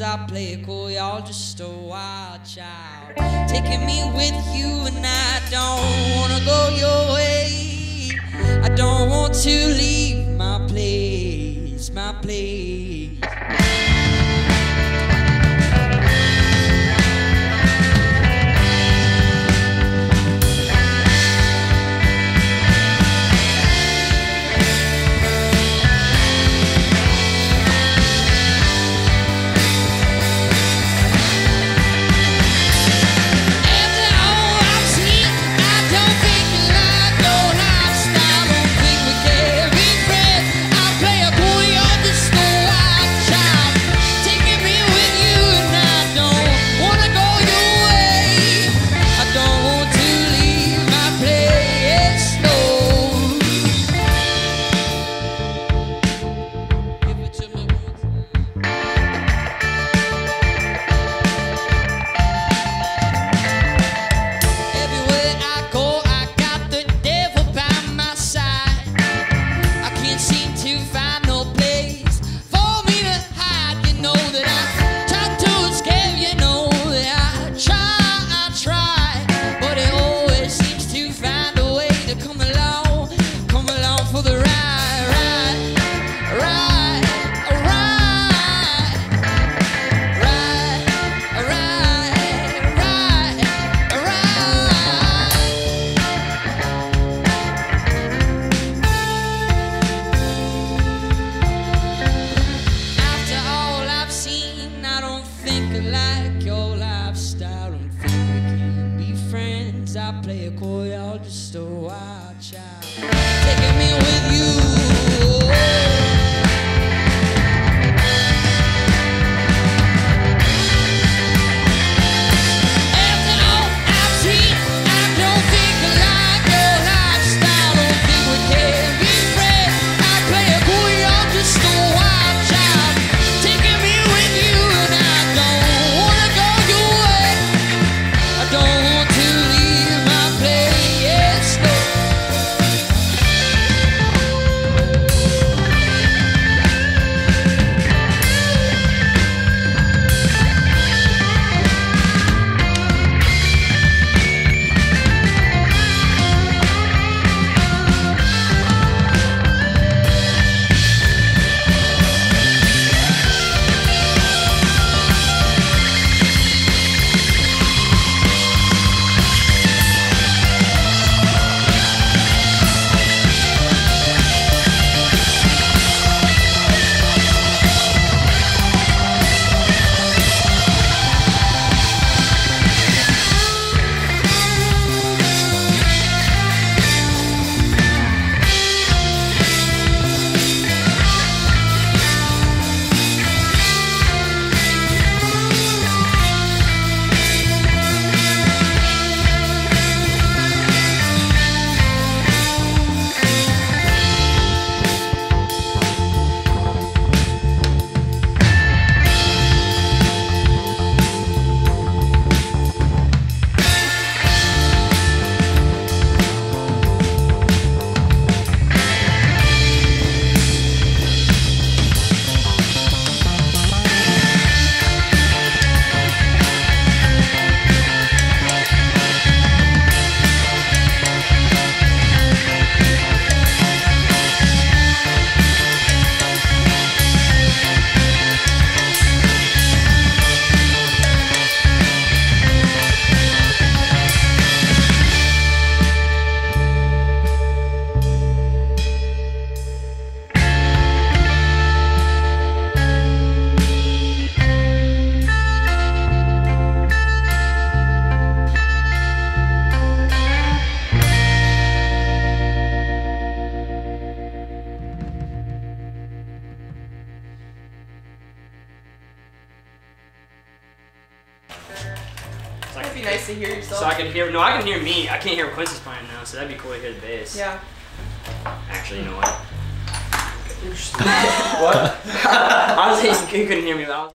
I play, cool, y'all just a wild child. Taking me with you, and I don't wanna go your way. I don't want to leave my place, my place. just a wild child. I It'd be nice to hear yourself. So I can hear. No, I can hear me. I can't hear what Quincy's playing now. So that'd be cool to hear the bass. yeah. Actually, you know what? what? I was Honestly, you couldn't hear me. but I was